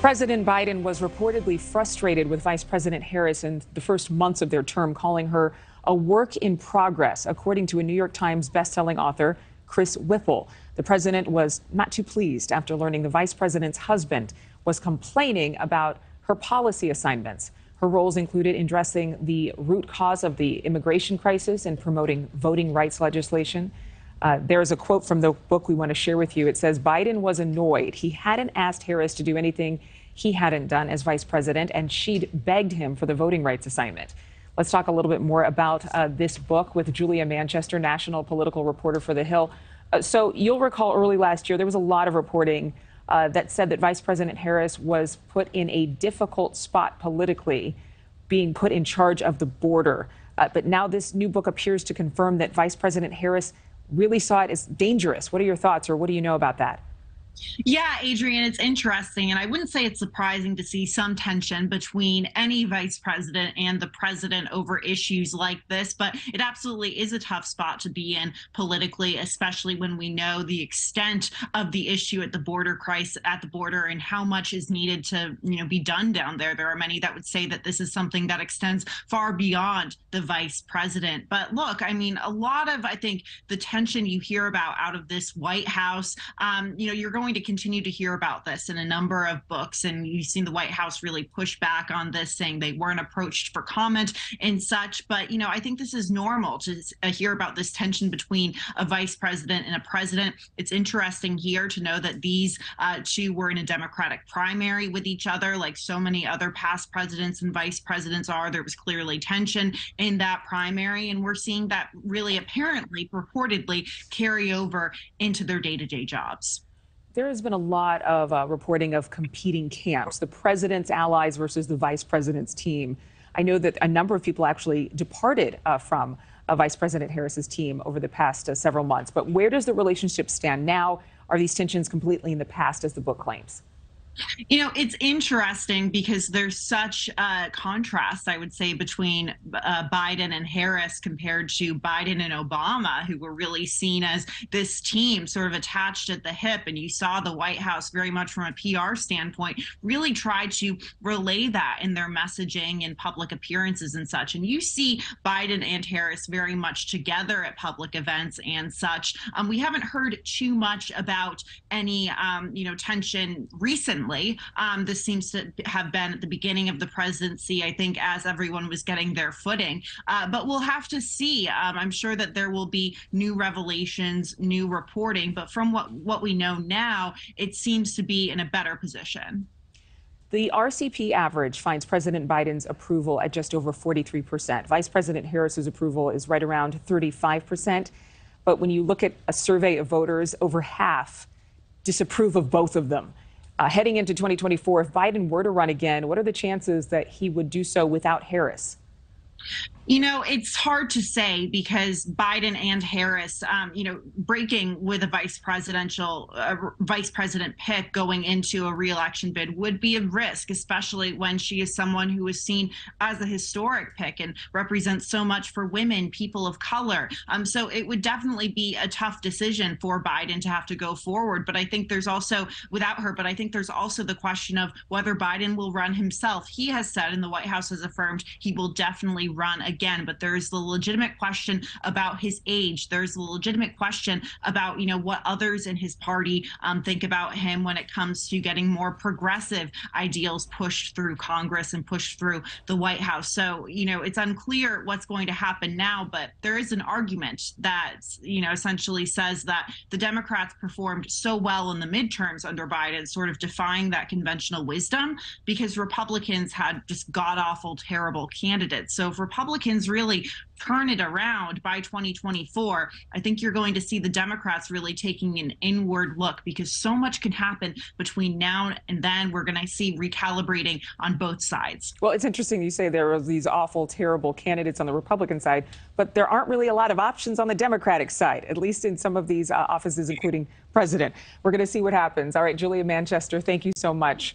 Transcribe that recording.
President Biden was reportedly frustrated with Vice President Harris in the first months of their term, calling her a work in progress, according to a New York Times bestselling author, Chris Whipple. The president was not too pleased after learning the vice president's husband was complaining about her policy assignments. Her roles included addressing the root cause of the immigration crisis and promoting voting rights legislation. Uh, there's a quote from the book we want to share with you. It says Biden was annoyed. He hadn't asked Harris to do anything he hadn't done as vice president, and she'd begged him for the voting rights assignment. Let's talk a little bit more about uh, this book with Julia Manchester, national political reporter for The Hill. Uh, so you'll recall early last year there was a lot of reporting uh, that said that Vice President Harris was put in a difficult spot politically, being put in charge of the border. Uh, but now this new book appears to confirm that Vice President Harris really saw it as dangerous. What are your thoughts, or what do you know about that? Yeah, Adrienne, it's interesting. And I wouldn't say it's surprising to see some tension between any vice president and the president over issues like this. But it absolutely is a tough spot to be in politically, especially when we know the extent of the issue at the border crisis at the border and how much is needed to, you know, be done down there. There are many that would say that this is something that extends far beyond the vice president. But look, I mean, a lot of I think the tension you hear about out of this White House, um, you know, you're going going to continue to hear about this in a number of books. And you've seen the White House really push back on this, saying they weren't approached for comment and such. But, you know, I think this is normal to uh, hear about this tension between a vice president and a president. It's interesting here to know that these uh, two were in a Democratic primary with each other, like so many other past presidents and vice presidents are. There was clearly tension in that primary. And we're seeing that really apparently, purportedly, carry over into their day to day jobs there has been a lot of uh, reporting of competing camps, the president's allies versus the vice president's team. I know that a number of people actually departed uh, from uh, Vice President Harris's team over the past uh, several months. But where does the relationship stand now? Are these tensions completely in the past, as the book claims? You know, it's interesting because there's such a contrast, I would say, between uh, Biden and Harris compared to Biden and Obama, who were really seen as this team sort of attached at the hip. And you saw the White House very much from a PR standpoint really try to relay that in their messaging and public appearances and such. And you see Biden and Harris very much together at public events and such. Um, we haven't heard too much about any, um, you know, tension recently Um, this seems to have been at the beginning of the presidency, I think, as everyone was getting their footing. Uh, but we'll have to see. Um, I'm sure that there will be new revelations, new reporting. But from what, what we know now, it seems to be in a better position. The RCP average finds President Biden's approval at just over 43%. Vice President Harris's approval is right around 35%. But when you look at a survey of voters, over half disapprove of both of them. Uh, heading into 2024, if Biden were to run again, what are the chances that he would do so without Harris? You know, it's hard to say because Biden and Harris, um, you know, breaking with a vice presidential, uh, vice president pick going into a reelection bid would be a risk, especially when she is someone who is seen as a historic pick and represents so much for women, people of color. Um, so it would definitely be a tough decision for Biden to have to go forward. But I think there's also, without her, but I think there's also the question of whether Biden will run himself. He has said, and the White House has affirmed, he will definitely run again again, but there's the legitimate question about his age. There's the legitimate question about, you know, what others in his party um, think about him when it comes to getting more progressive ideals pushed through Congress and pushed through the White House. So, you know, it's unclear what's going to happen now, but there is an argument that, you know, essentially says that the Democrats performed so well in the midterms under Biden, sort of defying that conventional wisdom because Republicans had just god awful, terrible candidates. So if Republicans Republicans really turn it around by 2024, I think you're going to see the Democrats really taking an inward look because so much can happen between now and then. We're going to see recalibrating on both sides. Well, it's interesting you say there are these awful, terrible candidates on the Republican side, but there aren't really a lot of options on the Democratic side, at least in some of these uh, offices, including president. We're going to see what happens. All right, Julia Manchester, thank you so much.